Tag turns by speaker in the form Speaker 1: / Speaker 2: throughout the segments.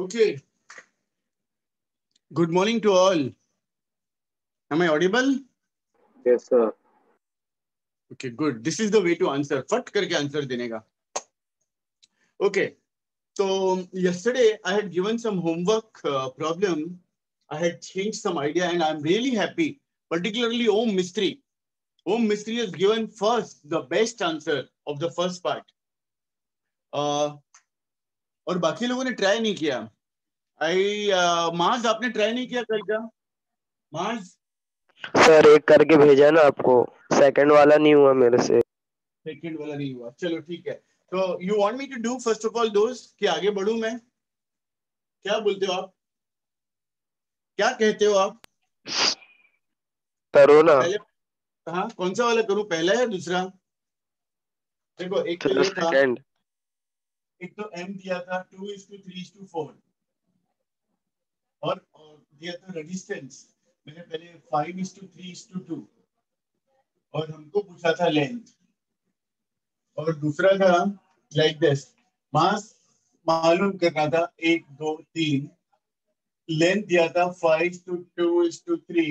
Speaker 1: Okay. Good morning to all. Am I audible?
Speaker 2: Yes, sir.
Speaker 1: Okay, good. This is the way to answer. Fat karke answer denega. Okay. So yesterday I had given some homework uh, problem. I had changed some idea and I'm really happy. Particularly Om Mystery. Om Mystery has given first the best answer of the first part. Uh, और बाकी लोगों ने try नहीं किया। आई मार्ज आपने try नहीं किया कल का? मार्ज
Speaker 2: सर एक करके भेजा ना आपको। सेकंड वाला नहीं हुआ मेरे से।
Speaker 1: सेकंड वाला नहीं हुआ। चलो ठीक है। तो you want me to do first of all दोस्त कि आगे बढ़ू मैं? क्या बोलते हो आप? क्या कहते हो आप?
Speaker 2: करो ना।
Speaker 1: हाँ कौन सा वाला करूँ? पहला या दूसरा? देखो एक तो
Speaker 2: सेकंड
Speaker 1: एक तो एम दिया था two is to three is to four और, दिया था रेजिस्टेंस मैंने पहले five is to three is to two और हमको पूछा था लेंथ और दूसरा था लाइक दिस मास मालूम करना था एक दो तीन. लेंथ दिया था five to two is to three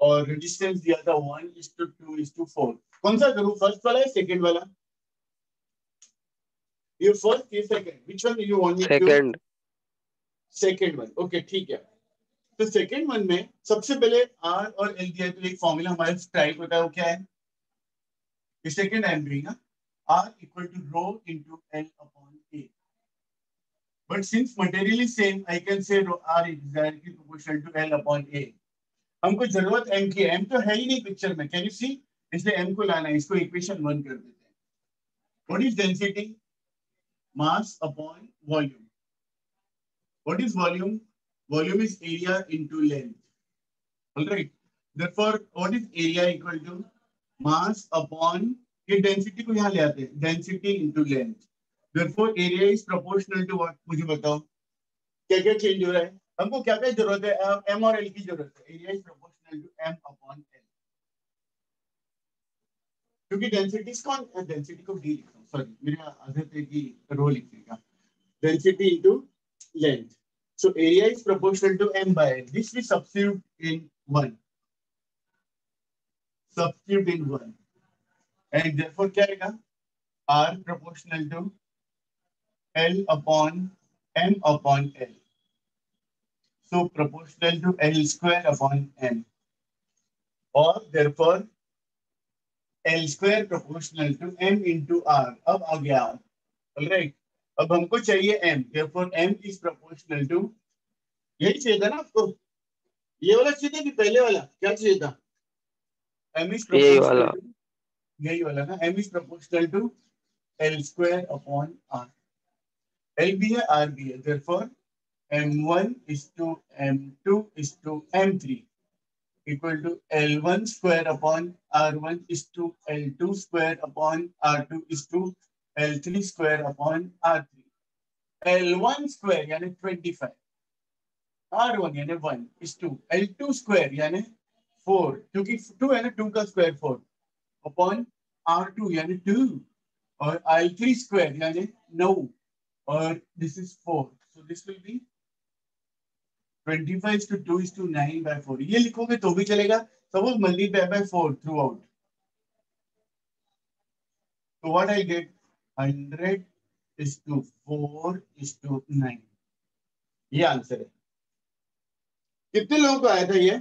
Speaker 1: और रेजिस्टेंस दिया था one is to two is to four कौन सा करूँ? फ़र्स्ट वाला या सेकंड वाला? ये फ़र्स्ट ये second which one you want
Speaker 2: second
Speaker 1: second one okay ठीक है. तो सेकेंड वन में सबसे पहले आर और एल दिया तो एक फॉर्मूला हमारे टाइप होता है वो क्या है? Second I am doing R equal to rho into L upon A but since materially same I can say rho R is directly proportional to L upon A हमको ज़रूरत एम की M तो है ही नहीं पिक्चर में। Can you see इसलिए M को लाना है। इसको इक्वेशन वन कर देते हैं। What is density mass upon volume What is volume? Volume is area into length. All right. Therefore, what is area equal to? Mass upon ये density को यहाँ ले आते हैं density into length. Therefore, area is proportional to what? मुझे बताओ क्या क्या चेंज हो रहा है हमको क्या क्या ज़रूरत है m और l की ज़रूरत है area is proportional to m upon l. क्योंकि डेंसिटी कौन डेंसिटी को d लिखता हूँ सॉरी मेरी आदत है कि रो लिखने का density into length. So area is proportional to m by n. This we substitute in 1. Substitute in 1. And therefore क्या आएगा? R proportional to L upon m upon L. So proportional to L square upon m. Or therefore L square proportional to m into R. अब आ गया right. अब हमको चाहिए m therefore m is proportional to यही चाहिए था ना आपको ये वाला चाहिए कि पहले वाला क्या चाहिए था
Speaker 2: वाला।
Speaker 1: proportional to यही वाला ना m is proportional to l square upon r l भी है r भी है therefore m1 is to m2 is to m3 equal to l1 square upon r1 is to l2 square upon r2 is to L3 square upon R3. L1 square यानी 25. R1 यानी 1 is 2. L2 square यानी 4 क्योंकि 2 है ना 2 का square 4 upon R2 यानी 2 और L3 square यानी 9 और this is 4. So this will be ये लिखोगे तो भी चलेगा। Suppose multiply by four throughout तो what I get hundred is to four is to nine ये आंसर है। कितने लोगों को आया था ये?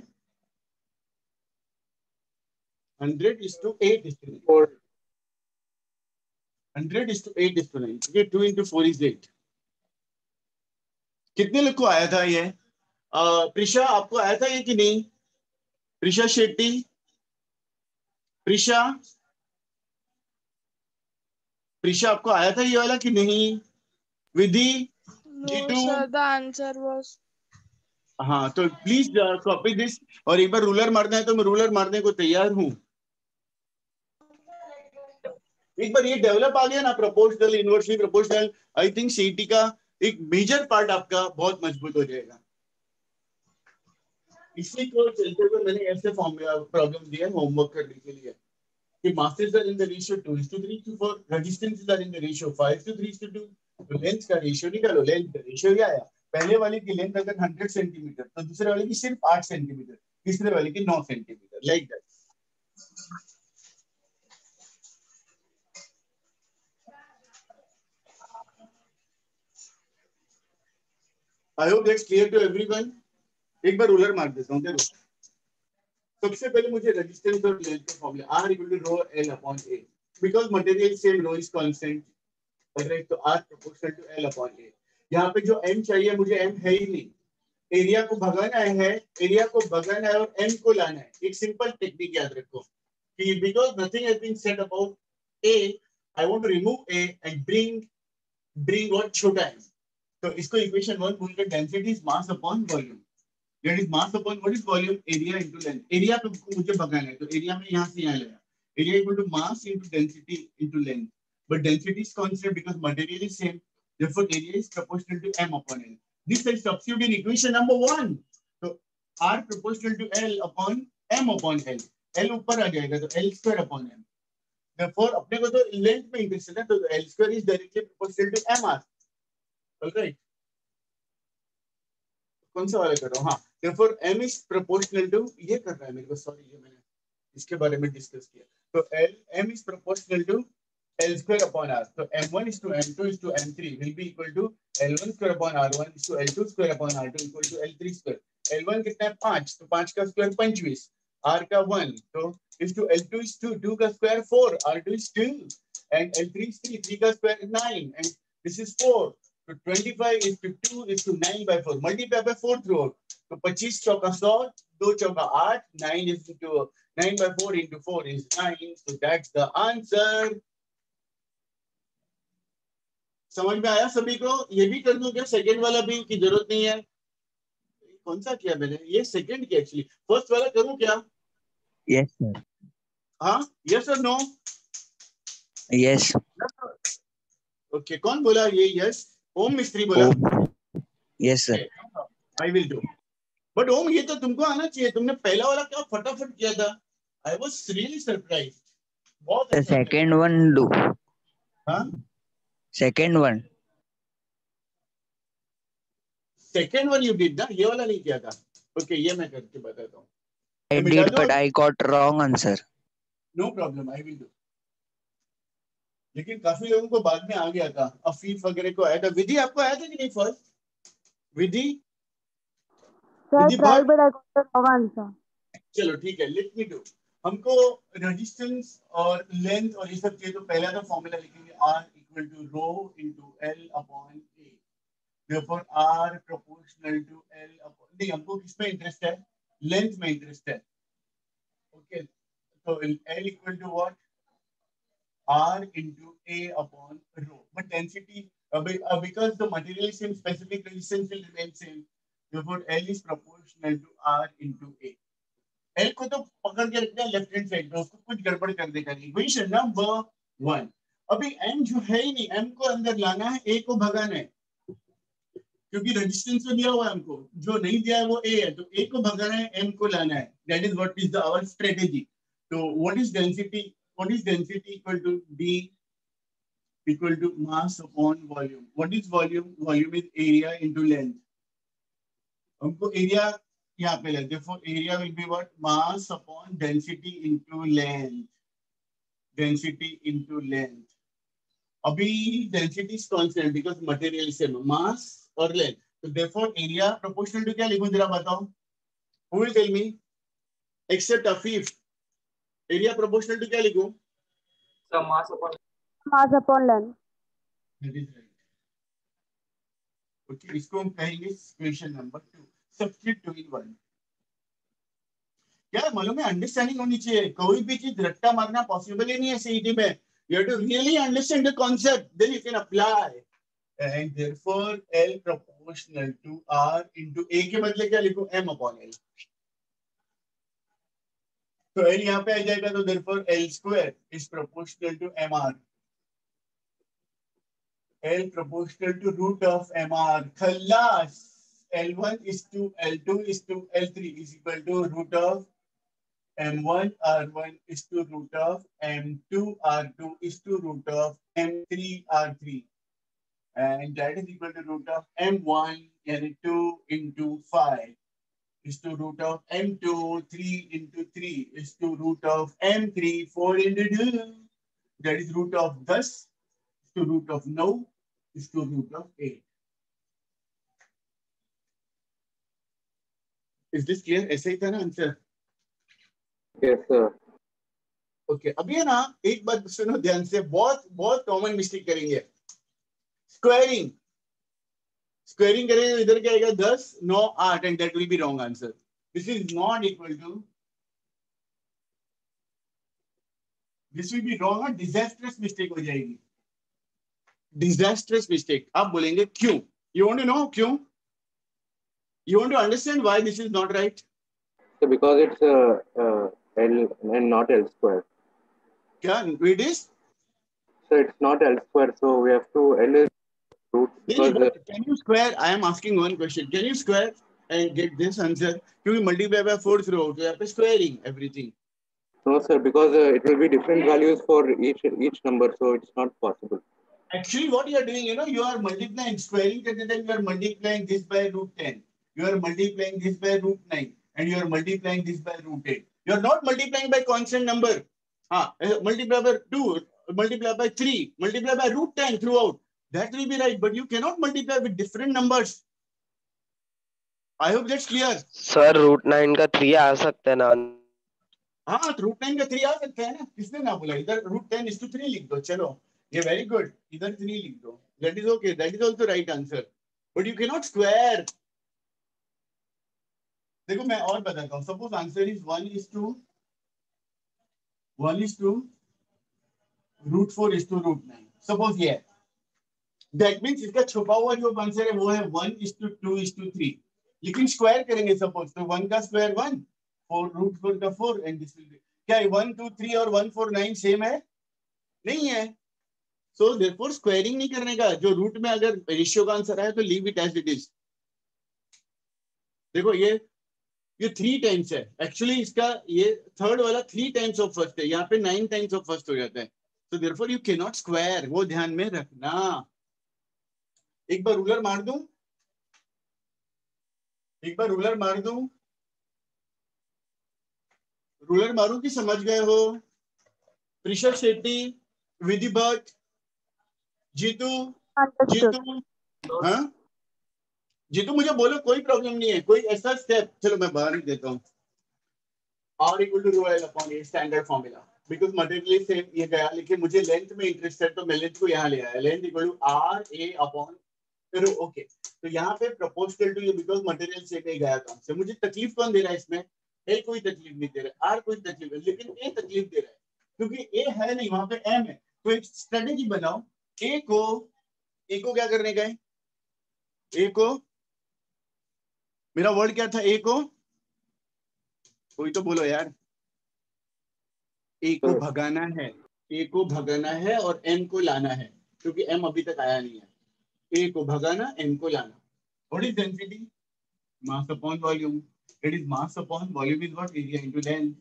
Speaker 1: Hundred is to eight is to
Speaker 2: four
Speaker 1: hundred is to eight is to nine two into four is eight कितने लोग को आया था ये? प्रिशा आपको आया था ये कि नहीं? प्रिशा शेट्टी? प्रिशा? प्रिशा आपको आया था ये वाला कि नहीं? विधि?
Speaker 3: The answer was
Speaker 1: हाँ तो प्लीज़ कॉपी दिस और एक बार रूलर मारना है तो मैं रूलर मारने को तैयार हूँ। एक बार ये डेवलप आ गया ना proportional inversely proportional I think सीटी का एक मेजर पार्ट आपका बहुत मज़बूत हो जाएगा। इसी को चलते हुए मैंने ऐसे फॉर्म प्रॉब्लम दिया होमवर्क करने के लिए। कि masses are in the ratio 2 is to 3 to 4 resistances are in the ratio 5 to 3 is to 2 तो लेंथ का रेशियो निकालो। लेंथ का रेशियो क्या आया? पहले वाले की लेंथ अगर 100 सेंटीमीटर तो दूसरे वाले की सिर्फ़ 8 सेंटीमीटर तीसरे वाले की 9 centimetre like that I hope that's clear to everyone एक बार रूलर मार देता हूँ क्या सबसे पहले मुझे रेजिस्टेंस और लेंथ का formula r equal to rho l upon a because material same rho is constant right तो r proportional to l upon a यहाँ पे जो m चाहिए, मुझे m है ही नहीं। एरिया को भगाना है एरिया को भगाना है और m को लाना है। एक सिंपल टेक्निक याद रखो कि because nothing has been said about a I want to remove a and bring bring what छोटा है। तो इसको इक्वेशन 1 बोलकर density is mass upon volume that is mass upon what is volume area into length area पे मुझे भगाना है तो area में यहाँ से यहाँ लाया area equal to mass into density into length but density is constant because material is same therefore area is proportional to m upon l this is substitute in equation number 1 so r proportional to l upon m upon l l ऊपर आ जाएगा तो l square upon m therefore अपने को तो length में interest है तो l square is directly proportional to mr right कौन सा वाला कर हूँ हाँ therefore m is proportional to ये कर रहा है मेरे को सॉरी ये मैंने इसके बारे में डिस्कस किया तो l m is proportional to L square upon R. So M1 is to M2 is to M3 will be equal to L1 square upon R1 is to L2 square upon R2 equal to L3 square. L1 कितना है पाँच तो पाँच का square पंचवीस R का one तो is to L2 is two two का square four R2 is two and L3 is three three का square nine and this is four तो 25 is to two is to nine by four. Multiply by four through तो पच्चीस चौका सौ दो चौका आठ nine is into nine by four into four is nine. So that's the answer. समझ में आया सभी को? ये भी कर दूँ क्या? सेकंड वाला भी की ज़रूरत नहीं है? कौन सा किया मैंने? ये सेकंड किया एक्चुअली फ़र्स्ट वाला करूँ क्या?
Speaker 4: यस सर
Speaker 1: हाँ? यस और नो
Speaker 4: यस
Speaker 1: ओके कौन बोला? ये यस ओम मिस्त्री बोला
Speaker 4: yes sir
Speaker 1: I will do but Om ये तो तुमको आना चाहिए। तुमने पहला वाला क्या फटाफट किया था? आई वाज रियली सरप्राइज़ बहुत
Speaker 4: The
Speaker 1: अच्छा। किया।
Speaker 4: second one do.
Speaker 1: हाँ? सेकंड वन यू डिड ना? ये वाला नहीं किया था। ओके ये मैं करके बताता हूँ।
Speaker 4: Did,
Speaker 1: दो।
Speaker 4: but I got wrong answer.
Speaker 1: No problem I will do लेकिन काफ़ी लोगों को बाद में आ गया था। अफीफ वगैरह को आया था। विधि आपको आया था कि नहीं फ़र्स्ट विधि. चलो ठीक है लेट मी डू हमको रेजिस्टेंस और लेंथ और ये सब चीज़ें तो पहला तो फॉर्मूला लिखेंगे r equal to rho into l upon a. Therefore r proportional to l upon नहीं हमको किसमें इंटरेस्ट है? लेंथ में इंटरेस्ट है। ओके तो l equal to what r into a upon rho. But density uh, uh, because the material is same specific resistance will remain same. Therefore l is proportional to r into a. L को तो पकड़ के रखना left hand side पे उसको कुछ गड़बड़ कर देगा इक्वेशन नंबर वन अभी एम जो है ही नहीं एम को अंदर लाना है ए को भगाना है। क्योंकि रेजिस्टेंस तो दिया हुआ है हमको। जो नहीं दिया है वो ए है तो ए को भगाना है एम को लाना है। That is what is the our strategy तो what is density what is density equal to D equal to mass upon volume what is volume volume is area into length हमको एरिया यहाँ पे लेते for area will be what mass upon density into length density into length अभी density is constant because material is same mass और length so therefore area proportional to क्या लिखूं जरा बताओ who will tell me except Afif Area proportional to क्या लिखो? Mass upon length okay इसको हम कहेंगे equation number 2 substitute to in one यार मालूम है अंडरस्टैंडिंग होनी चाहिए। कोई भी चीज़ रट्टा मारना पॉसिबल ही नहीं है सीईटी में। You have to really understand the concept then you can apply and therefore L proportional to R into A के बदले क्या लिखो? एम अपॉन एल तो l यहाँ पे आ जाएगा तो therefore l square is proportional to mr l proportional to root of mr Khallas L1 is to L2 is to L3 is equal to root of M1 R1 is to root of M2 R2 is to root of M3 R3 and that is equal to root of m1 yani 2 into 5 is to root of m2 3 into 3 is to root of m3 4 into 2 that is root of 10 is to root of 9 is to root of 8 is this clear ऐसे ही था ना answer
Speaker 5: Yes, sir.
Speaker 1: Okay okay, अभी है ना एक बात सुनो ध्यान से बहुत बहुत कॉमन मिस्टेक करेंगे स्क्वायरिंग स्क्वायरिंग करेंगे तो इधर क्या आएगा? दस नौ आठ and that will be wrong answer this is not equal to this will be wrong disastrous mistake हो जाएगी. डिजास्टरस मिस्टेक आप बोलेंगे क्यों? यू वांट टू नो क्यों? You want to understand why this is not right
Speaker 5: So because it's uh, uh, L and not L square.
Speaker 1: क्या it is
Speaker 5: So it's not L square. So we have to L is
Speaker 1: can you square? I am asking one question. Can you square and get this answer? Can you multiply by fourth row? You are squaring everything.
Speaker 5: No, sir, because uh, it will be different values for each each number, so it's not possible.
Speaker 1: Actually, what you are doing, you know, you are multiplying, squaring, and then you are multiplying this by root 10. You are multiplying this by root 9, and you are multiplying this by root 8. You are not multiplying by constant number. Ah, multiply by 2, multiply by 3, multiply by root 10 throughout. That will be right but you cannot multiply with different numbers. I hope that's clear.
Speaker 2: Sir root nine का three आ सकता है ना
Speaker 1: हाँ तो root nine का three आ सकता है ना? किसने ना बोला? इधर root ten is to three लिख दो चलो। ये वेरी गुड इधर थ्री लिख दो। Is okay that is also right answer but you can not square देखो मैं और बताता हूँ। Suppose answer is one is to one is to root four is to root nine suppose ये that means इसका छुपा हुआ जो आंसर है, वो है one is to two is to three लेकिन स्क्वायर करेंगे सपोज़ तो वन का square one four root four का फोर एंड दिस विल क्या वन टू थ्री और वन फोर नाइन सेम है? नहीं है. सो देयरफॉर स्क्वायरिंग नहीं करने का। जो रूट में अगर रेशियो का आंसर आया तो leave it as it is देखो, ये ये थ्री टाइम्स है। एक्चुअली इसका ये थर्ड वाला थ्री टाइम्स ऑफ़ फ़र्स्ट है। यहाँ पे नाइन टाइम्स ऑफ़ फ़र्स्ट हो जाता है। तो therefore you can not square वो ध्यान में रखना। एक बार रूलर मार दू? एक बार रूलर मार दू? रूलर मारू की समझ गए हो? प्रिशर शेट्टी विधि भट्ट जीतू जीतू हाँ? जीतू मुझे बोलो कोई प्रॉब्लम नहीं है कोई ऐसा स्टेप चलो मैं बाहर ही देता हूँ। R equal to L upon A standard formula because materially same ये गया लेकिन मुझे लेंथ में इंटरेस्ट है तो मैं लेंथ को यहाँ ले आया। Length equal to R A upon फिर ओके तो यहाँ पे प्रपोजल टू ये बिकॉज़ मटेरियल सेम ही गया था से मुझे तकलीफ़ कौन दे रहा है इसमें? ए कोई तकलीफ़ नहीं दे रहा है आर कोई तकलीफ़ है लेकिन ए तकलीफ़ दे रहा है। क्योंकि ए है नहीं वहाँ पे एम है। तो एक स्ट्रेटेजी बनाओ। ए को ए को क्या करने का है? ए को मेरा वर्ड क्या था? ए को कोई तो बोलो यार। ए को
Speaker 5: हाँ।
Speaker 1: भगाना है ए को भगाना है और एम को लाना है क्योंकि एम अभी तक आया नहीं है। ए को भगाना एम को लाना। What is density mass upon volume it is mass upon volume is what area into length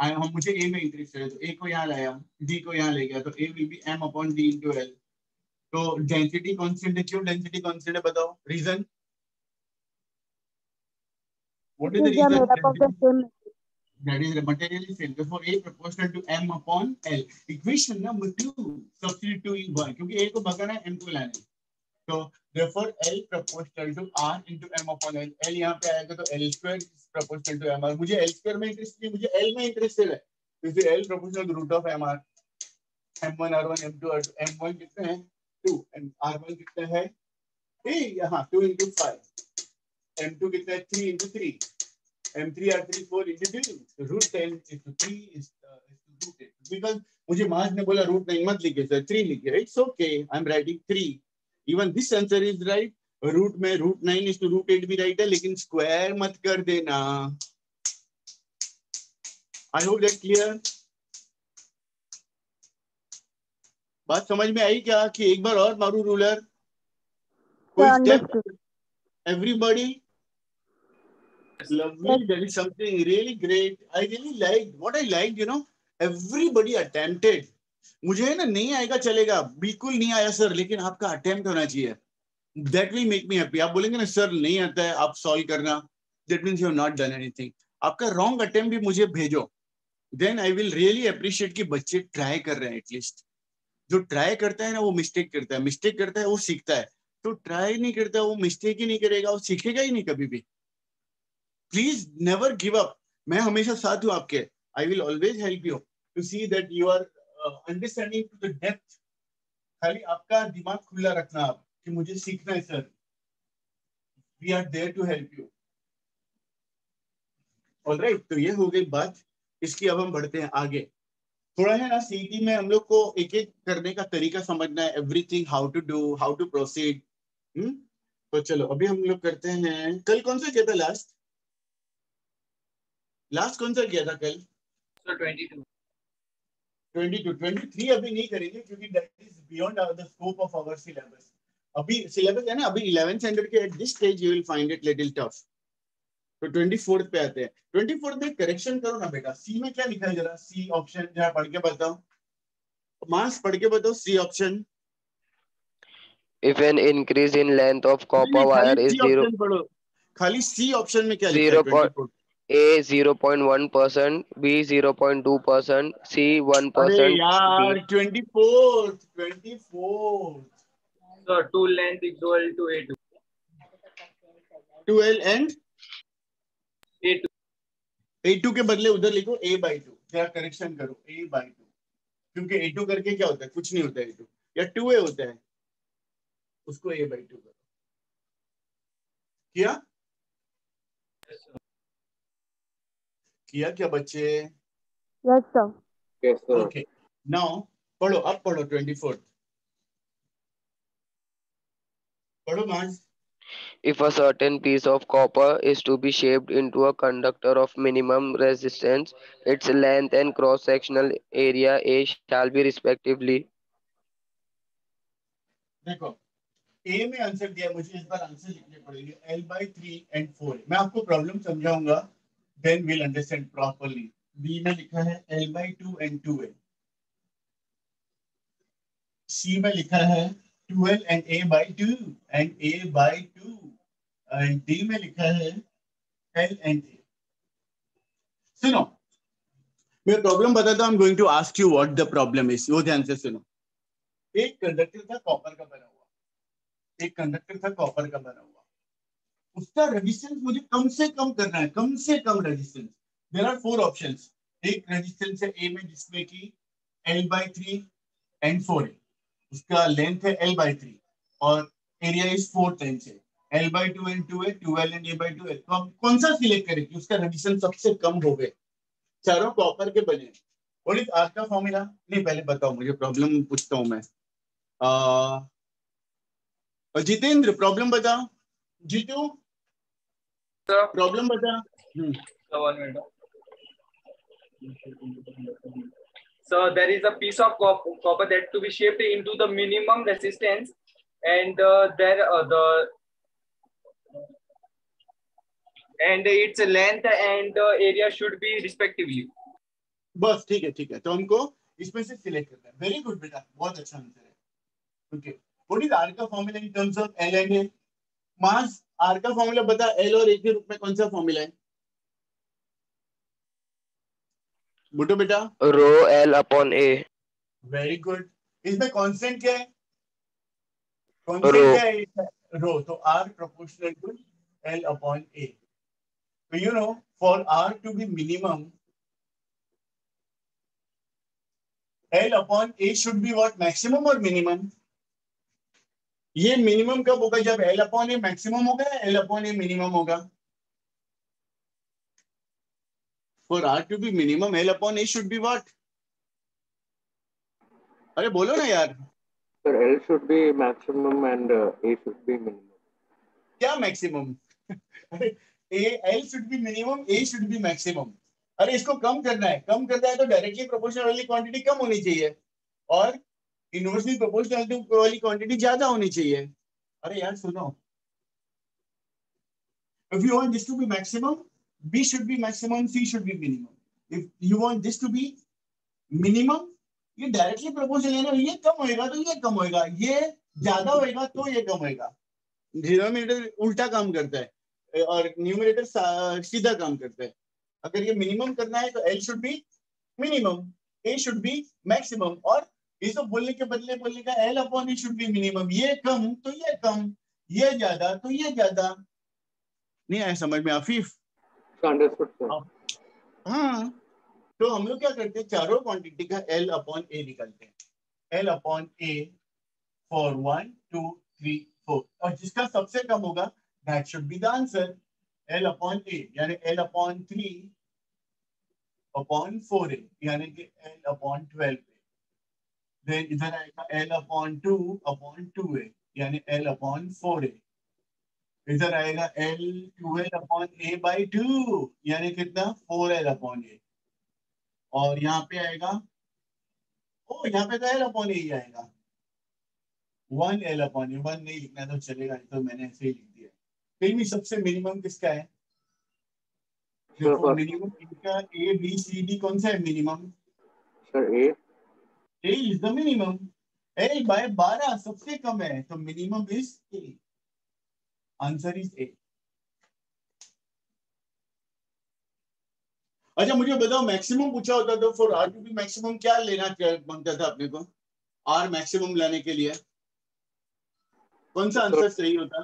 Speaker 1: I हम मुझे ए में इंटरेस्ट है तो ए को यहाँ लाया डी को यहाँ ले गया तो A will be M upon D into L तो डेंसिटी कांस्टेंट है क्यों डेंसिटी कांस्टेंट है बताओ?
Speaker 3: Reason what is the
Speaker 1: the
Speaker 3: reason
Speaker 1: that is the materially same. Therefore, A proportional to M upon L. Equation number two, substitute two in one. क्योंकि A को भगाना है M को लाना है. So therefore L proportional to R into M upon L. L यहाँ पे आएगा तो L square proportional to M R. मुझे L square में इंटरेस्ट नहीं मुझे L में इंटरेस्टेड है. इसलिए L proportional to root of M R. M1 R1 M2 R2 M1 कितना है? two and R1 कितना है? three यहाँ two into five. M2 कितना है? into three. M3 R3 4 into 2. So root 10 is to 3 is, uh, is to root 8. Because मुझे मास ने बोला root 9 मत लिखे सर 3 लिखे it's okay I'm writing 3 even this answer is right root में root nine is to root eight भी right है लेकिन स्क्वायर मत कर देना। आई होप दैट क्लियर बात समझ में आई क्या कि एक बार और मारू रूलर कोई
Speaker 3: step
Speaker 1: everybody something really great I really like what I like you know everybody attempted मुझे ना नहीं आएगा, चलेगा। बिल्कुल नहीं आया, सर, लेकिन आपका अटेम्प्ट होना चाहिए। That will make me happy आप बोलेंगे ना, सर, नहीं आता है, आप सॉल्व करना। That means you not done anything आपका रॉन्ग अटेम्प्ट भी मुझे भेजो। Then I will really appreciate कि बच्चे ट्राई कर रहे हैं एटलीस्ट जो ट्राई करता है ना, वो मिस्टेक करता है। मिस्टेक करता है, वो सीखता है। तो ट्राई नहीं करता, वो मिस्टेक ही नहीं करेगा, वो सीखेगा ही नहीं कभी भी। प्लीज़ नेवर गिव अप मैं हमेशा साथ हूँ आपके। I will always help you to see that you are understanding to the depth खाली आपका दिमाग खुला रखना आप, कि मुझे सीखना है sir we are there to help you alright तो ये हो गई बात। इसकी अब हम बढ़ते हैं आगे। थोड़ा है ना सीटी में हम लोग को एक एक करने का तरीका समझना है। Everything how to do how to proceed तो चलो, अभी हम लोग करते हैं। कल कौन सा किया था लास्ट लास्ट कौन सा किया था कल?
Speaker 6: So 22.
Speaker 1: 22 23 अभी नहीं करेंगे क्योंकि that is beyond the scope of our syllabus अभी सिलेबस है ना अभी 11th स्टैंडर्ड के at this stage you will find it little tough तो 24th पे आते हैं। 24th में करेक्शन करो ना बेटा। सी में क्या लिखा है जरा? सी ऑप्शन जरा पढ़ के बताओ। मास पढ़ के बताओ C option
Speaker 2: If an increase in length of copper wire is zero,
Speaker 1: पढ़ो। खाली सी ऑप्शन में क्या लिखा है
Speaker 2: A
Speaker 1: zero
Speaker 2: point one percent B zero point two percent C
Speaker 1: one
Speaker 2: percent twenty
Speaker 1: four twenty
Speaker 6: four to length equal to A
Speaker 1: to tool
Speaker 6: and
Speaker 1: A to A to के बदले उधर लिखो A by two क्या correction करो A by to क्योंकि ए to करके क्या होता है? कुछ नहीं होता ए टू या टू ए होता है। उसको ए बाई टू करो। किया? किया क्या बच्चे
Speaker 3: Yes, sir.
Speaker 5: Yes, sir.
Speaker 1: Okay now पढ़ो अब पढ़ो 24th पढ़ो मास
Speaker 2: If a certain piece of copper is to be shaped into a conductor of minimum resistance, its length and cross-sectional area A shall be respectively.
Speaker 1: देखो ए में answer दिया मुझे इस बार answer लिखने पड़ेंगे L by three and four मैं आपको problem समझाऊँगा then will understand properly B में लिखा है L by two and two A C में लिखा है twelve and A by two and A by two and D में लिखा है एल एंड ए सुनो। मैं प्रॉब्लम बताता हूँ going to ask you what the problem is वो ध्यान से सुनो। एक कंडक्टर था कॉपर का बना हुआ। एक कंडक्टर था कॉपर का बना हुआ। उसका रेजिस्टेंस मुझे कम से कम करना है, कम से कम resistance there are four option एक रेजिस्टेंस है ए में, जिसमें की L by three and four है. उसका लेंथ है एल बाई थ्री और एरिया इज़ फोर टाइम्स है. L by two and two है twelve and A by two है. तो हम कौन सा सिलेक्ट करें कि उसका रेजिस्टेंस सबसे कम हो गए चारों कॉपर के बने और आर का फॉर्मूला नहीं, पहले बताओ मुझे प्रॉब्लम पूछता हूँ मैं. जितेंद्र प्रॉब्लम बताओ. जीतू
Speaker 6: Sir,
Speaker 1: प्रॉब्लम बता हम्म,
Speaker 6: so there is a piece of cop- copper that to be shaped into the minimum resistance, and uh, there uh, the and its length and uh, area should be respectively.
Speaker 1: बस ठीक है ठीक है तो हमको इसमें से सिलेक्ट करना है वेरी गुड बेटा बहुत अच्छा आंसर है ओके व्हाट इज़ आर का formula in terms of L and A mass R का फॉर्मूला बता एल और ए के रूप में कौन सा फॉर्मूला है? बुटो बेटा।
Speaker 2: Rho L upon A.
Speaker 1: Very good इसमें कांस्टेंट क्या है? कांस्टेंट क्या है रो तो R proportional to L upon A तो you know for R to be minimum L upon A should be what maximum और मिनिमम ये मिनिमम कब होगा? जब एल अपॉन ए मैक्सिमम होगा या एल अपॉन ए मिनिमम होगा? For R to be minimum L upon A should be what अरे बोलो ना यार।
Speaker 5: Sir, L should be maximum and uh, A should be minimum.
Speaker 1: क्या maximum A L should be minimum A should be maximum अरे इसको कम करना है। कम करना है तो डायरेक्टली प्रोपोर्शनल वाली क्वांटिटी कम होनी चाहिए। और इनवर्सली प्रोपोर्शनल वाली क्वांटिटी ज़्यादा होनी चाहिए। अरे यार, सुनो। If you want this to be maximum, b should be maximum, c should be minimum. If you want this to be minimum, ये डायरेक्टली प्रोपोर्शनल है ना ये कम होएगा तो ये कम होएगा। ये ज़्यादा होएगा तो ये कम होएगा। डिनोमिनेटर उल्टा काम करता है, और न्यूमरेटर सीधा काम करता है। अगर ये मिनिमम करना है तो L should be minimum A should be maximum और ये सब बोलने के बदले बोलने का L upon E should be minimum. ये कम तो ये कम। ये ज़्यादा तो ये ज़्यादा। नहीं आया समझ में आफीफ? हाँ। तो हम लोग क्या करते हैं चारों क्वांटिटी का एल अपॉन ए निकालते हैं। L upon A for one two three four और जिसका सबसे कम होगा that should be the answer L upon A यानी L upon three upon four A यानी कि एल अपॉन ट्वेल्व देन इधर आएगा L upon two upon two A यानी एल अपॉन फोर ए इधर आएगा L twelve upon A by two यानी कितना? फोर एल अपॉन ए और यहाँ पे आएगा ओ यहाँ पे तो एल अपॉन ए ही आएगा. One L upon A one नहीं लिखना तो चलेगा तो मैंने ऐसे ही लिख दिया फिर भी सबसे मिनिमम किसका है? देखो मिनिमम इनका ए बी सी डी कौन सा है minimum
Speaker 5: sir A
Speaker 1: A is the minimum. L by बारह सबसे कम है तो minimum is A answer is A अच्छा मुझे बताओ मैक्सिमम पूछा होता तो for R to be maximum क्या लेना बनता था अपने को? आर मैक्सिमम लाने के लिए। कौन सा आंसर सही होता?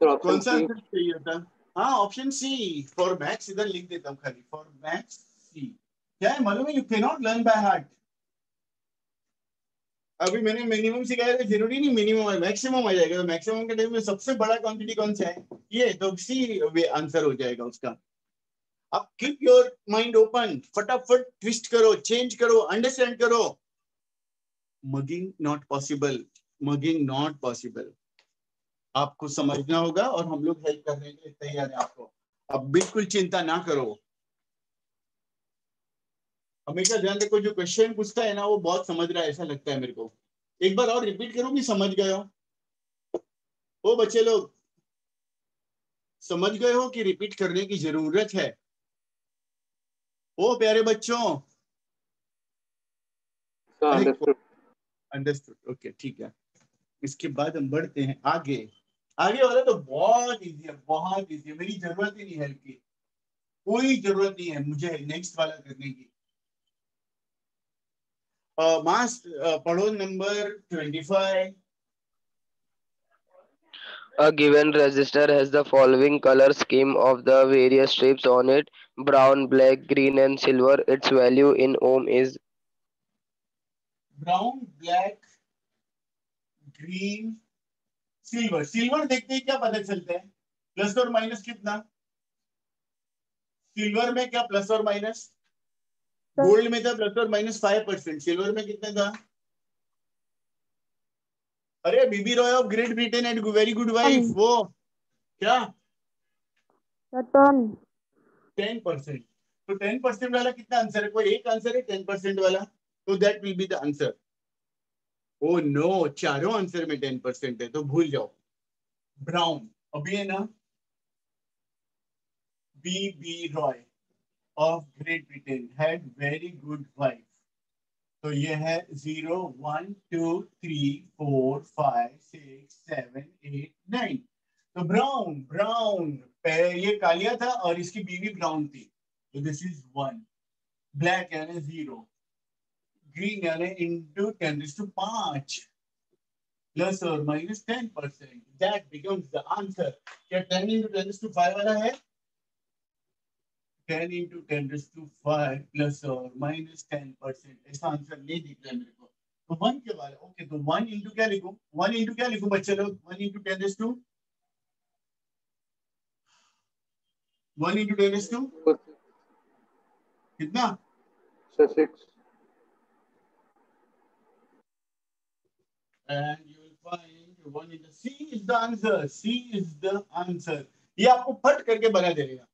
Speaker 1: कौन सा आंसर सही होता? हाँ ऑप्शन सी फॉर मैक्स इधर लिख देता हूँ खाली। फॉर मैक्स सी क्या है मालूम है? You can not learn by heart अभी मैंने मिनिमम सिखाया था, ज़रूरी नहीं मिनिमम है मैक्सिमम आ जाएगा। मैक्सिमम के टाइम में सबसे बड़ा क्वांटिटी कौन सा है? ये तो सी वे आंसर हो जाएगा उसका। अब कीप योर माइंड ओपन फटाफट ट्विस्ट करो चेंज करो अंडरस्टैंड करो। Mugging not possible mugging not possible आपको समझना होगा और हम लोग हेल्प करने के लिए तैयार है आपको। अब बिल्कुल चिंता ना करो। हमेशा ध्यान रखो जो क्वेश्चन पूछता है ना वो बहुत समझ रहा है ऐसा लगता है मेरे को। एक बार और रिपीट करो कि समझ गए हो? ओ बच्चे लोग समझ गए हो कि रिपीट करने की ज़रूरत है? ओ प्यारे बच्चों
Speaker 5: अंडरस्टूड
Speaker 1: अंडरस्टूड ओके ठीक है। इसके बाद हम बढ़ते हैं आगे। आगे वाला तो बहुत इजी है बहुत इजी है। मेरी ज़रूरत ही नहीं हेल्प की कोई ज़रूरत नहीं है मुझे नेक्स्ट वाला करने की। मास पढ़ो number twenty five
Speaker 2: A given resistor has the following color scheme of the various strips on it brown, black, green, and silver. Its value in ohm is
Speaker 1: brown black green silver silver देखते ही क्या पता चलता है plus और minus कितना silver में क्या प्लस और माइनस गोल्ड में था प्लस और माइनस फाइव परसेंट सिल्वर में कितना था? अरे B B Roy of Great Britain and very good
Speaker 3: wife
Speaker 1: वो। क्या?
Speaker 3: टेन
Speaker 1: टेन परसेंट तो टेन परसेंट वाला कितना आंसर है? कोई एक आंसर है टेन परसेंट वाला? तो that will be the answer oh no चारों आंसर में टेन परसेंट है तो भूल जाओ। ब्राउन अभी है ना? B B Roy of Great Britain had very good wife तो ये है zero one two three four five six seven eight nine तो ब्राउन ब्राउन ये कालिया था और इसकी बीवी ब्राउन थी। तो दिस इज़ वन ब्लैक यानी ज़ीरो ग्रीन यानी इंटू टेन टू पाँच. प्लस और minus ten percent that becomes the answer क्या ten into ten to five वाला है? Ten into ten to five plus और माइनस टेन परसेंट ऐसा answer नहीं दिख रहा है मेरे को। तो वन के वाले ओके तो वन इंटू क्या लिखूं? वन इंटू क्या लिखूं बच्चे लोग? One into ten to one into ten to कितना?
Speaker 5: Six
Speaker 1: and you will find one in the C is the answer. C is the answer. ये आपको फट करके बना देगा।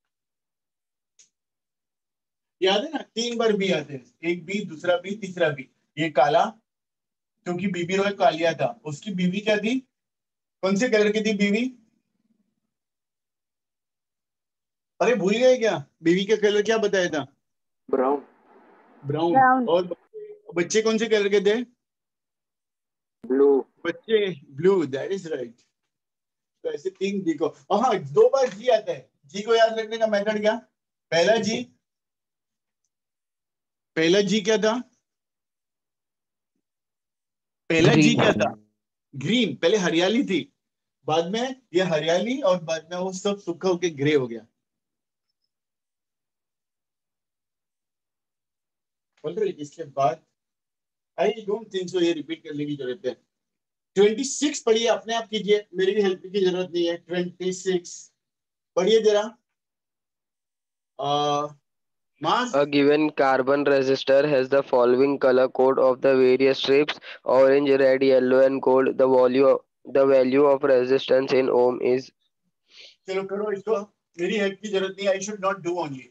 Speaker 1: याद है ना? तीन बार बी आते हैं। एक बी दूसरा बी तीसरा बी ये काला क्योंकि बीबी रॉय कालिया था। उसकी बीवी क्या थी? कौन से कलर की थी बीवी अरे भूल गए क्या? बीवी का कलर क्या बताया था?
Speaker 5: ब्राउन।
Speaker 1: ब्राउन। और बच्चे कौन से कलर के थे?
Speaker 5: ब्लू।
Speaker 1: बच्चे ब्लू दैट इज़ राइट तो ऐसे तीन जी को हाँ दो बार जी आता है। जी को याद रखने का मेथड क्या? पहला जी पहला जी क्या था? पहला जी क्या था? ग्रीन पहले हरियाली थी। बाद में ये हरियाली और बाद में वो सब सूखा होके ग्रे हो गया। बोल रहे इसके बाद आई डोंट थिंक सो ये रिपीट करने की ज़रूरत है। ट्वेंटी सिक्स पढ़िए अपने आप कीजिए। मेरी भी हेल्प की ज़रूरत नहीं है। ट्वेंटी सिक्स पढ़िए जरा। मास
Speaker 2: A given carbon resistor has the following color code of the various strips orange, red, yellow, and gold. The value the value of resistance in ohm is
Speaker 1: चलो करो इसको मेरी हेल्प की जरूरत नहीं I should not do only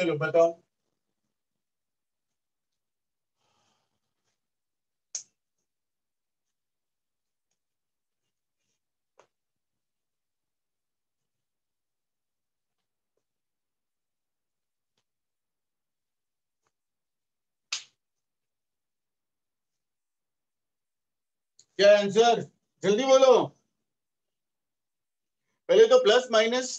Speaker 1: चलो बताओ क्या आंसर जल्दी बोलो। पहले तो प्लस माइनस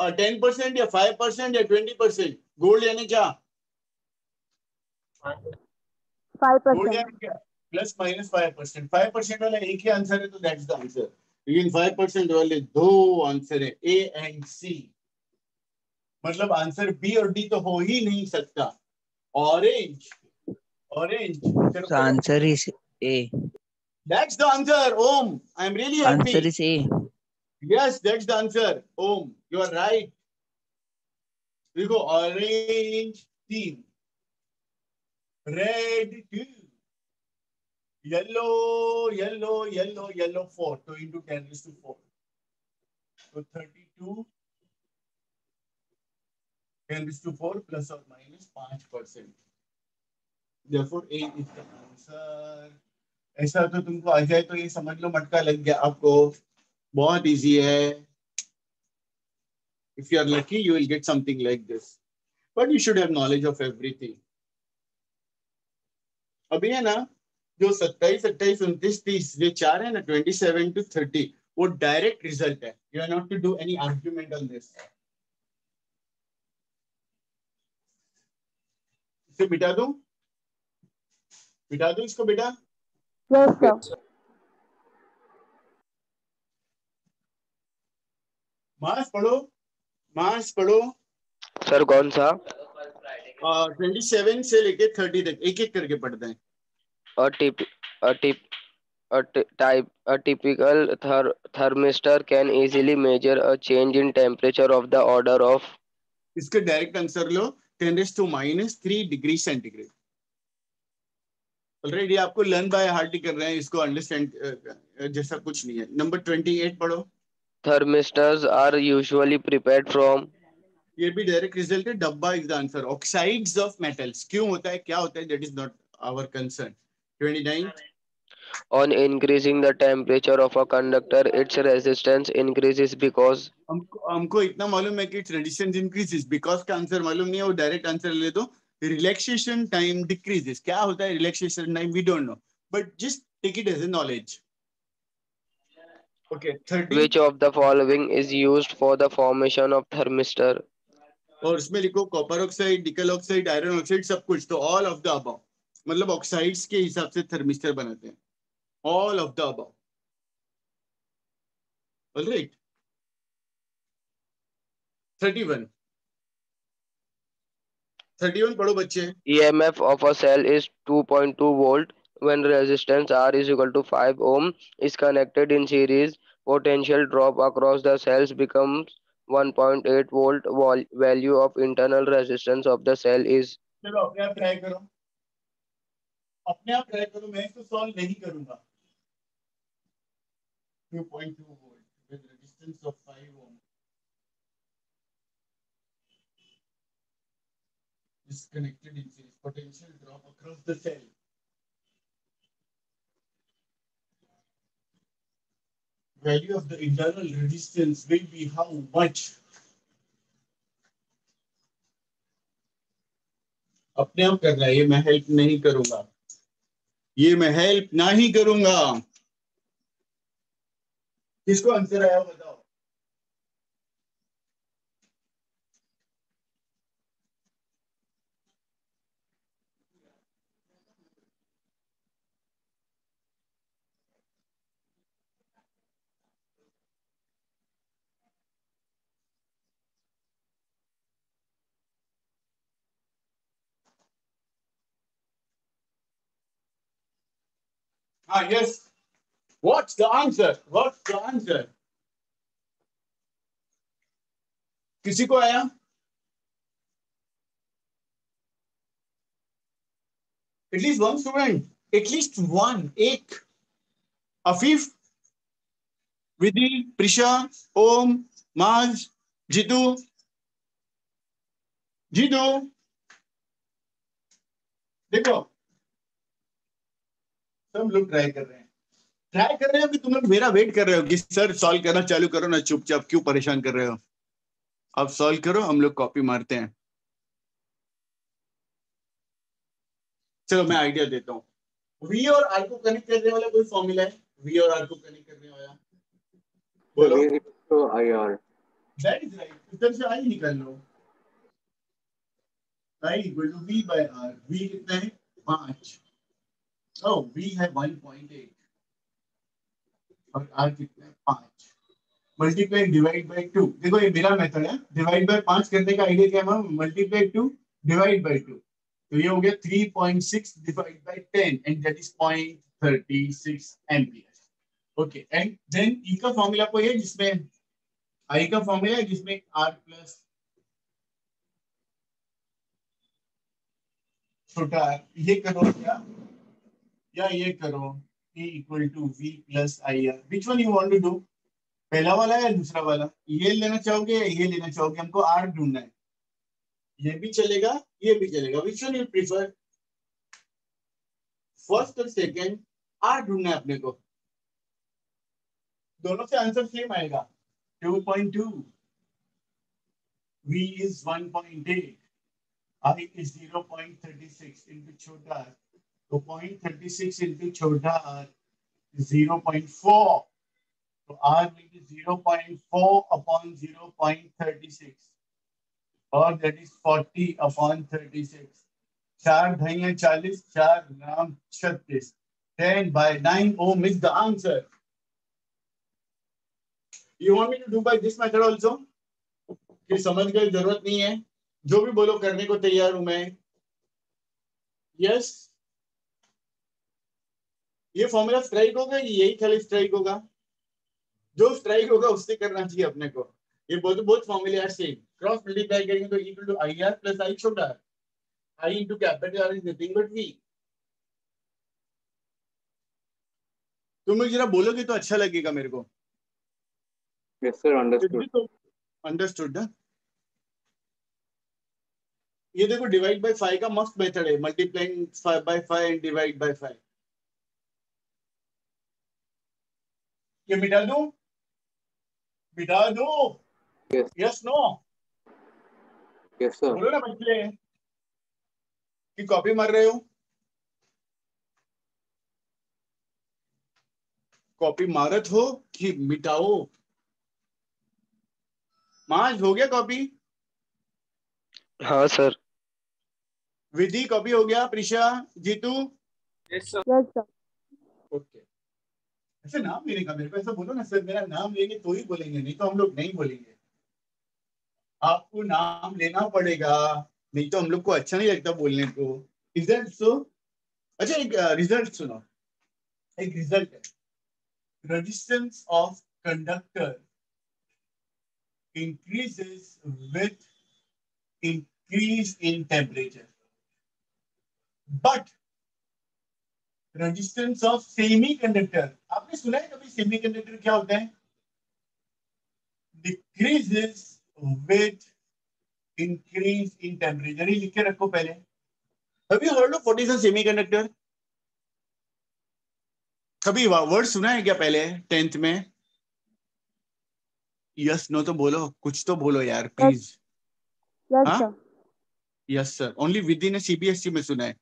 Speaker 1: टेन परसेंट या फाइव परसेंट या ट्वेंटी परसेंट गोल्ड यानी क्या? गोल्ड यानी क्या? Plus minus five percent five percent वाला एक ही आंसर है तो दैट्स द आंसर लेकिन फाइव परसेंट वाले दो आंसर है ए एंड सी मतलब आंसर बी और डी तो हो ही नहीं सकता. Orange
Speaker 4: orange answer is A.
Speaker 1: That's the answer Om I am really happy
Speaker 4: Answer is A.
Speaker 1: Yes, that's the answer. Om, you are right. We go orange team, red two, yellow, yellow, yellow, yellow four. So into ten is to four. So thirty-two. Ten is to four plus or minus five percent. Therefore, A is the answer. ऐसा तो तुमको आ जाए तो ये समझ लो मटका लग गया आपको बहुत इजी है। If you are lucky you will get something like this but you should have knowledge of everything अभी है ना, जो सत्ताईस, अट्ठाईस, उनतीस, तीस, ये चार है ना ट्वेंटी सेवन टू थर्टी वो डायरेक्ट रिज़ल्ट है। You are not to do any argument on this बिठा दूँ? बिठा दूँ इसको बेटा. मास पढ़ो मास पढ़ो।
Speaker 2: सर कौन सा?
Speaker 1: ट्वेंटी सेवन से लेके थर्टी तक एक एक करके पढ़ते हैं।
Speaker 2: a typical ther- thermistor can easily measure a change in temperature of the order of
Speaker 1: इसका direct answer low ten raise to minus three degree centigrade already आपको लर्न बाय हार्ट ही कर रहे हैं इसको अंडरस्टैंड जैसा कुछ नहीं है। नंबर ट्वेंटी एट पढ़ो।
Speaker 2: Thermistors are usually prepared from
Speaker 1: ये भी डायरेक्ट रिज़ल्ट है डब्बा is the answer oxides of metals क्यों होता है? क्या होता है? That is not our concern twenty nine
Speaker 2: on increasing the temperature of a conductor its resistance increases because
Speaker 1: हमको हमको इतना मालूम है कि इट्स रेडिएशन इंक्रीजेस बिकॉज़ का आंसर मालूम नहीं है वो डायरेक्ट आंसर ले तो रिलैक्सेशन टाइम डिक्रीजेस क्या होता है relaxation time we don't know but just take it as a knowledge okay 30
Speaker 2: which of the following is used for the formation of thermistor?
Speaker 1: और इसमें लिखो copper oxide nickel oxide iron oxide सब कुछ तो all of the अब मतलब oxides के हिसाब से थर्मिस्टर बनाते हैं। ऑल ऑफ़ द अब right thirty one thirty one पढ़ो बच्चे।
Speaker 2: EMF of a cell is 2.2 volt when resistance R is equal to 5 ohm is connected in series potential drop across the cells becomes 1.8 volt vol- value of internal resistance of the cell is
Speaker 1: चलो अपने आप try करो अपने आप try करो मैं इसको solve नहीं करूंगा 2.2 volt with resistance of 5 ohm is connected in series. Potential drop across the cell. Value of the internal resistance will be how much? अपने आप कर रहा है, ये मैं हेल्प नहीं करूँगा। ये मैं हेल्प नहीं करूँगा। किसको आंसर आया बताओ? Ah, yes. What's the answer? What's the answer? किसी को आया one student. At least one. एक. Afif, Vidhi, Prisha, Om, Maj, Jitu. Jitu. देखो सब लोग ट्राई कर रहे हैं। ट्राई कर रहे हो कि तुम लोग मेरा वेट कर रहे हो कि सर सॉल्व करना चालू करो ना चुपचाप क्यों परेशान कर रहे हो? अब सॉल्व करो हम लोग कॉपी मारते हैं। चलो मैं आइडिया देता हूँ। वी और आर को कनेक्ट करने वाला कोई फॉर्मूला है? वी और आर को कनेक्ट करने वाला। बोलो।
Speaker 5: तो I R
Speaker 1: that is right इधर से आई निकाल लो। I equal to V by R V कितना है? पाँच। Oh, V है 1.8 और R कितना है पाँच मल्टीप्लाई डिवाइड बाय टू देखो ये मेरा मेथड है. डिवाइड बाय पाँच करने का आइडिया क्या है multiply two divide by two तो ये हो गया 3.6 divide by 10 and that is 0.36 ampere okay and then E का फॉर्मूला कोई है जिसमें आई का फॉर्मूला है जिसमें आर प्लस छोटा ये करो क्या? या ये करो E equal to V plus I R which one you want to do पहला वाला या दूसरा वाला? ये लेना चाहोगे या ये लेना चाहोगे? हमको आर ढूंढना है। ये भी चलेगा, ये भी चलेगा। Which one you prefer first और सेकेंड आर ढूंढना है अपने को। दोनों से आंसर सेम आएगा। 2.2 v is 1.8 i is 0.36 into छोटा तो पॉइंट थर्टी सिक्स इंटू छोटा आर ज़ीरो पॉइंट फोर तो R will zero point four upon zero point thirty six और that is forty upon thirty six चार ढाइया चालीस, चार नाम छत्तीस. Ten by nine ohm is the answer you want me to do by this method also कि समझ गए, ज़रूरत नहीं है. जो भी बोलो, करने को तैयार हूँ मैं. Yes yes? ये फॉर्मूला स्ट्राइक होगा यही खाली स्ट्राइक होगा। जो स्ट्राइक होगा उससे करना चाहिए अपने को। ये बोथ बोथ फॉर्मूले आर सेम क्रॉस मल्टीप्लाई करेंगे तो equal to I R plus I छोटा I into capital R is nothing but V तुम मुझे जरा बोलोगे तो अच्छा लगेगा मेरे को।
Speaker 5: यस सर अंडरस्टूड
Speaker 1: अंडरस्टूड ना? ये देखो डिवाइड बाय फाइव का मस्त मेथड है। Multiplying five by five and divide by five ये मिटा दू मिटा दू यस नो
Speaker 5: यस सर
Speaker 1: बोलो ना बच्चे कि कॉपी मार रहे हो कॉपी मारत हो कि मिटाओ। माज हो गया कॉपी
Speaker 2: हाँ सर
Speaker 1: विधि कॉपी हो गया Prisha Jitu?
Speaker 6: Yes, sir.
Speaker 3: Yes, sir.
Speaker 1: Okay ऐसे नाम लेने का मेरे को ऐसा बोलो ना, सर, मेरा नाम लेंगे तो ही बोलेंगे, नहीं तो हम लोग नहीं बोलेंगे। आपको नाम लेना पड़ेगा, नहीं तो हम लोग को अच्छा नहीं लगता बोलने को। रिज़ल्ट सो अच्छा एक रिज़ल्ट सुनो। एक रिज़ल्ट है। Resistance of conductor increases with increase in temperature but resistance of semiconductor आपने सुना है कभी सेमीकंडक्टर क्या होता है? Decreases with increase in temperature ही लिख के रखो पहले। Have you heard of what is a semiconductor कभी वर्ड सुना है क्या पहले? टेंथ में? यस yes, नो no तो बोलो। कुछ तो बोलो यार please
Speaker 3: Yes,
Speaker 1: yes
Speaker 3: sir
Speaker 1: only with in CBSE में सुना है।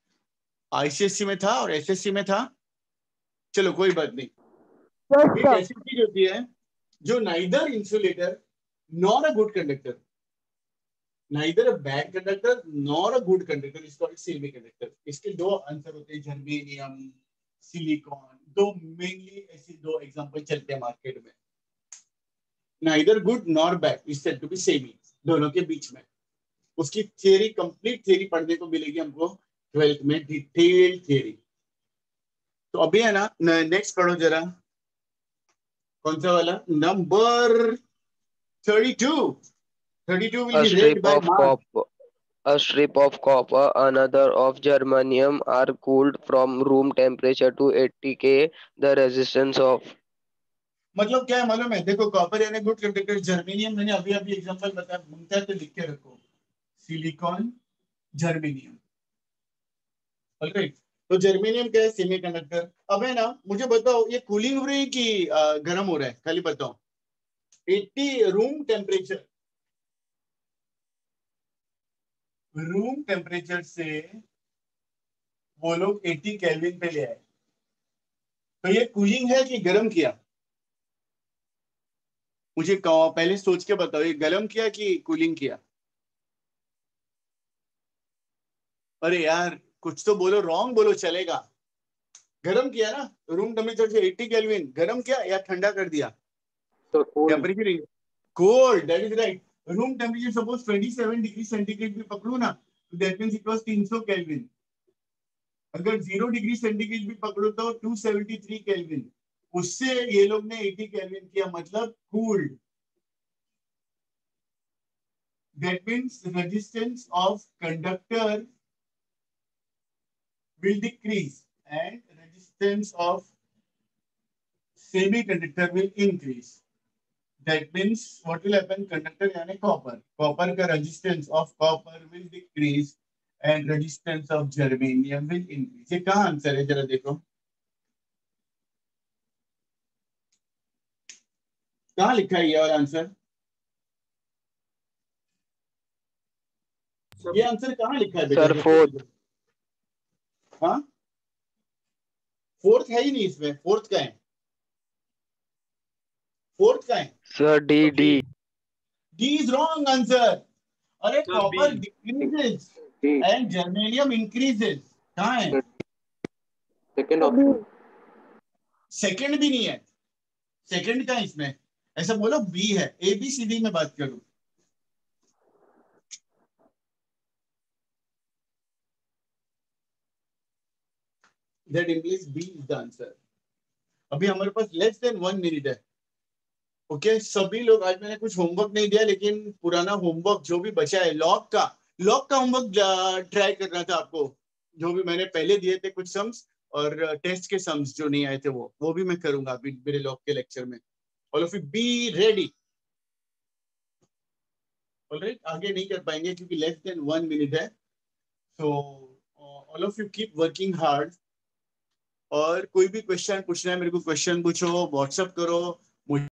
Speaker 1: आईसीएससी में था और एसएससी में था? चलो कोई बात नहीं। एक ऐसी चीज़ होती है जो neither insulator nor a good conductor neither a bad conductor nor a good conductor is called semi conductor इसके दो आंसर होते हैं जर्मेनियम सिलिकॉन दो मेनली ऐसे दो एग्जांपल चलते हैं मार्केट में। Neither good nor bad is said to be semi दोनों के बीच में। उसकी थियरी कंप्लीट थियरी पढ़ने को मिलेगी हमको। ट्वेल्थ में डिटेल थियरी तो अभी है ना नेक्स्ट पढ़ो जरा। कौन सा वाला? Number thirty
Speaker 2: two
Speaker 1: thirty two
Speaker 2: strip of copper another of germanium are cooled from room temperature to eighty K the resistance of
Speaker 1: मतलब क्या है मालूम है? देखो कॉपर यानी गुड कंडक्टर जर्मेनियम मैंने अभी अभी एग्जांपल बताया मुमता तो लिख के रखो। सिलिकॉन जर्मेनियम तो जर्मेनियम क्या है? सेमीकंडक्टर अब है ना, मुझे बताओ, ये कूलिंग हो रही है कि गर्म हो रहा है, खाली बताओ। 80 रूम टेम्परेचर रूम टेम्परेचर से वो लोग 80 केल्विन पे ले आए। तो ये कूलिंग है कि गर्म किया? मुझे पहले सोच के बताओ, ये गर्म किया कि कूलिंग किया? अरे यार कुछ तो बोलो रॉन्ग बोलो चलेगा। गर्म किया ना रूम टेम्परेचर से 80 केल्विन गर्म किया या ठंडा कर दिया? Temperature cold that is right room temperature suppose 27 degree centigrade भी पकड़ू ना तो that means it was 300 kelvin अगर 0 डिग्री सेंटीग्रेड भी पकड़ो तो 273 केल्विन उससे ये लोग ने 80 केल्विन किया मतलब cooled that means the resistance of conductor will decrease and resistance of semiconductor will increase that means what will happen conductor यानी copper copper का resistance of copper will decrease and resistance of germanium will increase ये कहाँ answer है जरा देखो कहाँ लिखा है ये और आंसर ये आंसर कहाँ लिखा है?
Speaker 2: Sir, fourth.
Speaker 1: हाँ फोर्थ है ही नहीं इसमें फोर्थ का है। फोर्थ का है।
Speaker 2: Sir D D.
Speaker 1: D is wrong answer अरे copper.
Speaker 5: Decreases
Speaker 1: and germanium increases कहाँ है?
Speaker 5: Second option.
Speaker 1: सेकंड भी नहीं है। सेकंड का है इसमें? ऐसा बोलो बी है। ए बी सी डी में बात करो। That implies B is the answer. अभी हमारे पास लेस देन वन मिनट है। Okay okay? सभी लोग, आज मैंने कुछ होमवर्क नहीं दिया, लेकिन पुराना होमवर्क जो भी बचा है लॉक का लॉक का होमवर्क ट्राई करना था आपको। जो भी मैंने पहले दिए थे कुछ सम्स और टेस्ट के सम्स जो नहीं आए थे वो वो भी मैं करूँगा अभी मेरे लॉक के लेक्चर में। All of you be ready all right आगे नहीं कर पाएँगे, क्योंकि लेस देन वन मिनट है। So all of you keep working hard और कोई भी क्वेश्चन पूछना है मेरे को क्वेश्चन पूछो व्हाट्सअप करो